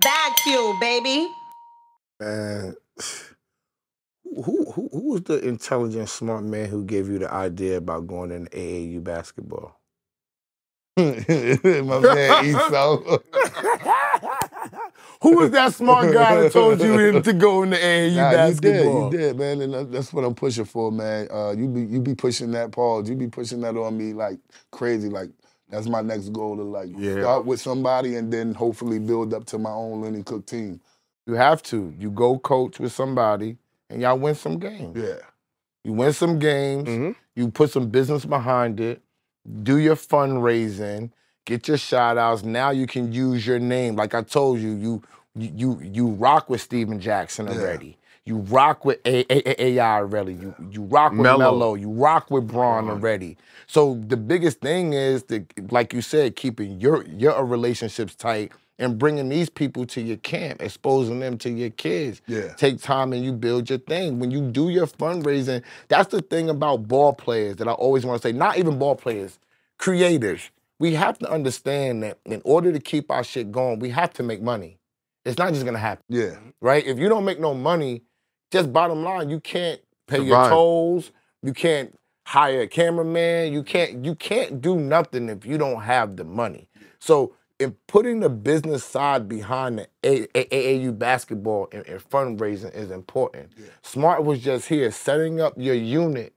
Bag fuel, baby. Man, who, who who was the intelligent, smart man who gave you the idea about going into AAU basketball? My man Esso. Who was that smart guy that told you to go into AAU Nah, basketball? You did, you did, man, and that's what I'm pushing for, man. Uh, you be you be pushing that, Paul. You be pushing that on me like crazy. Like that's my next goal to like Yeah. start with somebody and then hopefully build up to my own Lenny Cooke team. You have to. You go coach with somebody, and y'all win some games. Yeah, You win some games. Mhm. You put some business behind it. Do your fundraising. Get your shout outs. Now you can use your name. Like I told you, you you you, you rock with Stephen Jackson Yeah. You rock with A- A- A- AI already. You you rock with. Melo. You rock with Bron uh-huh. already. So the biggest thing is that, like you said, keeping your your relationships tight and bringing these people to your camp, exposing them to your kids yeah. take time and you build your thing. When you do your fundraising, that's the thing about ball players that I always want to say, not even ball players, creators. We have to understand that in order to keep our shit going, we have to make money. It's not just gonna happen, Yeah, right? If you don't make no money, just bottom line, you can't pay your tolls, you can't hire a cameraman, you can't you can't do nothing if you don't have the money. So in putting the business side behind the AAU basketball and, and fundraising is important. Smart was just here setting up your unit,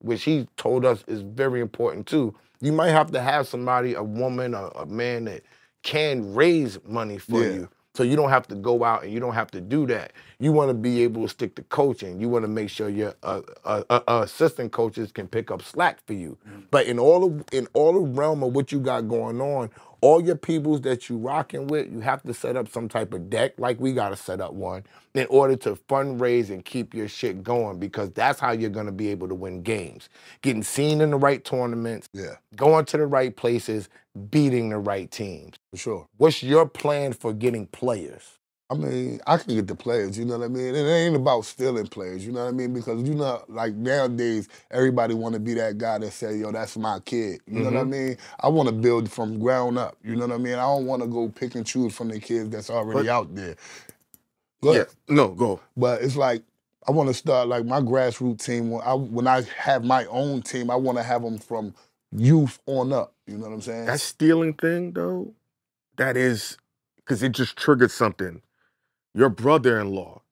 which he told us is very important too. You might have to have somebody, a woman, a, a man that can raise money for Yeah. you. So you don't have to go out and you don't have to do that. You want to be able to stick to coaching. You want to make sure your uh, uh, uh, uh, assistant coaches can pick up slack for you. But in all of, in all the realm of what you got going on, all your peoples that you rocking with, you have to set up some type of deck, like we got to set up one, in order to fundraise and keep your shit going because that's how you're gonna be able to win games. Getting seen in the right tournaments, yeah, going to the right places, beating the right teams. for sure. What's your plan for getting players? I mean, I can get the players, you know what I mean? And it ain't about stealing players, you know what I mean? Because you know, like nowadays, everybody want to be that guy that say, "Yo, that's my kid." You know what I mm-hmm. mean? I want to build from ground up. You know what I mean? I don't want to go pick and choose from the kids that's already But- out there. Go Yeah. No, go. But it's like I want to start like my grassroots team. When I when I have my own team, I want to have them from youth on up. You know what I'm saying? That stealing thing, though, that is because it just triggered something. Your brother-in-law.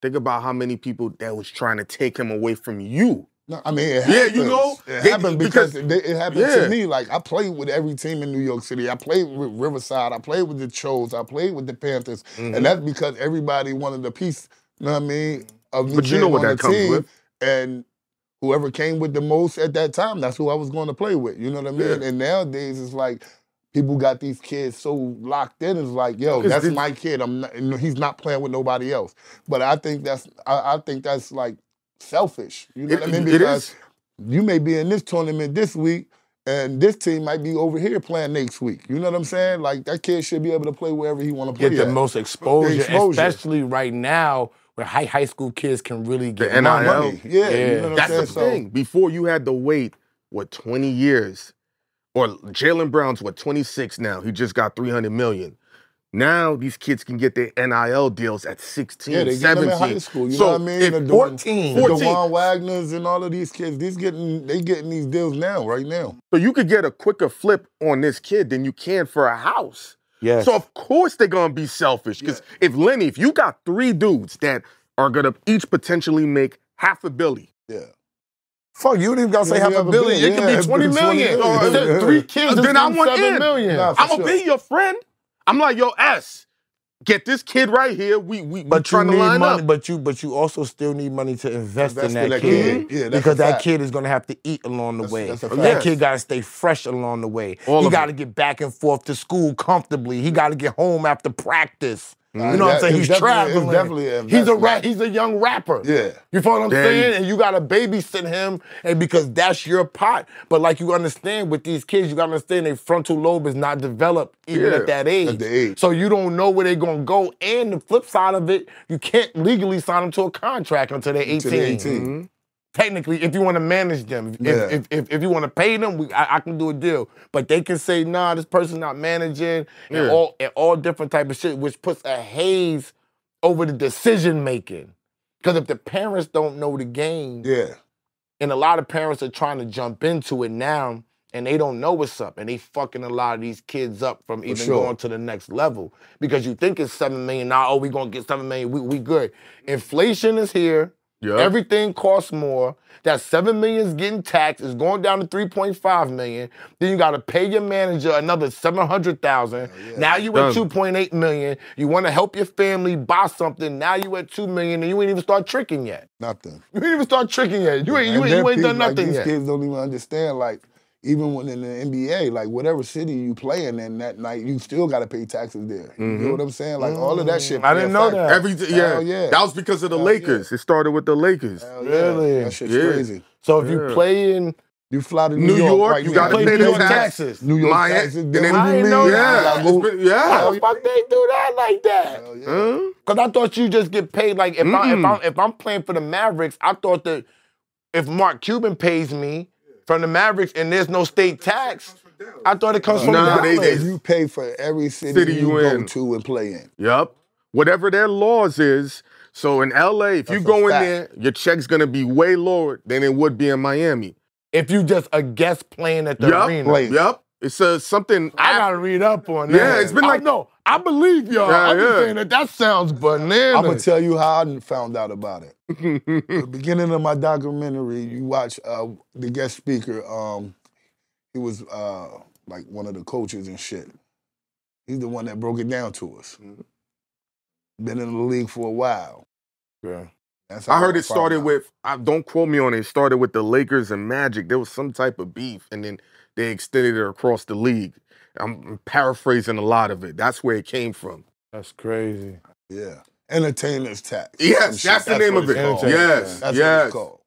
Think about how many people that was trying to take him away from you. No, I mean, it Yeah, you know, it they- happened because, because- it, it happened Yeah. to me. Like I played with every team in New York City. I played with Riverside. I played with the Chos. I played with the Panthers, Mhm. and that's because everybody wanted a piece. You know what I mean? Of me But you know what that comes team, with. and whoever came with the most at that time, that's who I was going to play with. You know what I mean? Yeah. And nowadays, it's like. People got these kids so locked in. It's like, yo, that's this- my kid. I'm not, and he's not playing with nobody else. But I think that's, I, I think that's like selfish. You know It- what I mean? Because you may be in this tournament this week, and this team might be over here playing next week. You know what I'm saying? Like that kid should be able to play wherever he want to play. Get the at. most exposure, exposure. especially right now where high high school kids can really get The money. NIL. money. Yeah, Yeah. you know what That's I'm the saying? thing. Before you had to wait, what, 20 years? Or Jaylen Brown's what, 26 now. He just got 300 million. Now these kids can get their NIL deals at 16, yeah, they get 17. them in high school. You so know what I mean? the- 14. The 14. Dajuan Wagners and all of these kids, these getting they getting these deals now, right now. So you could get a quicker flip on this kid than you can for a house. Yes. So of course they're gonna be selfish. Because if Lenny, if you got three dudes that are gonna each potentially make half a billy, Yeah. Fuck, you don't even gotta say Yeah, half a billion. billion. It could be 20 it's 20 million. million. Or Yeah. three kids, then I want seven in. million. Nah, I'm gonna sure. be your friend. I'm like, yo, S, get this kid right here. We we, we But you trying to line money. up. But you but you also still need money to invest, Invest in that, in that kid, kid. Yeah, that's because that kid is gonna have to eat along the That's- way. that's that fact. kid got to stay fresh along the way. All he of got it. to get back and forth to school comfortably. He got to get home after practice. You mm, know what I'm saying? He's it's definitely an he's a rap. He's a young rapper. Yeah. You feel what I'm Yeah, saying? And you gotta babysit him, and because that's your pot. But like you understand with these kids, you gotta understand their frontal lobe is not developed even Yeah, at that age. At the age. So you don't know where they're gonna go. And the flip side of it, you can't legally sign them to a contract until they're 18. Until they're 18. Mm-hmm. Technically, if you want to manage them, if, Yeah. if, if, if you want to pay them, we, I, I can do a deal. But they can say, nah, this person's not managing, and Yeah. all and all different type of shit, which puts a haze over the decision making. Because if the parents don't know the game, Yeah. and a lot of parents are trying to jump into it now and they don't know what's up and they fucking a lot of these kids up from even sure. going to the next level because you think it's seven million now oh we gonna get seven million we, we good inflation is here Yeah. everything costs more. That seven million is getting taxed is going down to 3.5 million. Then you got to pay your manager another 700000 now you at 2.8 million. You want to help your family buy something. Now you at 2 million and you ain't even start tricking yet. Nothing. you ain't even start tricking yet. You ain't, you ain't, you ain't done people- like, nothing these yet. kids don't even understand. Like even when in the NBA, like whatever city you playing in that night, you still got to pay taxes there. You know what I'm saying? Like all of that shit. Mm-hmm. I didn't know that. Every yeah. Hell yeah. That was because of the Hell Lakers. It started with the Lakers. Hell yeah. Really? That shit's Yeah. crazy. So if you play in You fly to New, New York, right? you gotta gotta pay New New York York taxes. taxes. New York Miami- taxes. Then then- I didn't know leave, that. you Yeah, gotta it's go- been- yeah. how the fuck they do that like that? Hell yeah. Huh? Cause I thought you just get paid like if I if I'm if I'm playing for the Mavericks, I thought that if Mark Cuban pays me from the Mavericks and there's no state tax, I thought it comes from Nah, they- Dallas. they- You pay for every city, City you, you go to and play in. Yep. Whatever their laws is. So in LA, if you That's a go in fact. there, your check's gonna be way lower than it would be in Miami. if you just a guest playing at the Yup. arena. Wait. Yep. It's uh, something. I gotta read up on that. Yeah, it's been I like- no, I believe y'all. Yeah, I'm just yeah. saying that that sounds bananas. I'm gonna tell you how I found out about it. the beginning of my documentary, you watch uh, the guest speaker. Um, he was uh, like one of the coaches and shit. He's the one that broke it down to us. Been in the league for a while. Yeah. That's I how heard it started out. with. I, don't quote me on it. It started with the Lakers and Magic. There was some type of beef, and then they extended it across the league. I'm paraphrasing a lot of it. That's where it came from. That's crazy. yeah, entertainers tax. Yes, Some that's shit. the name of it. called. Entertainers Yes, that's what yes. it's called.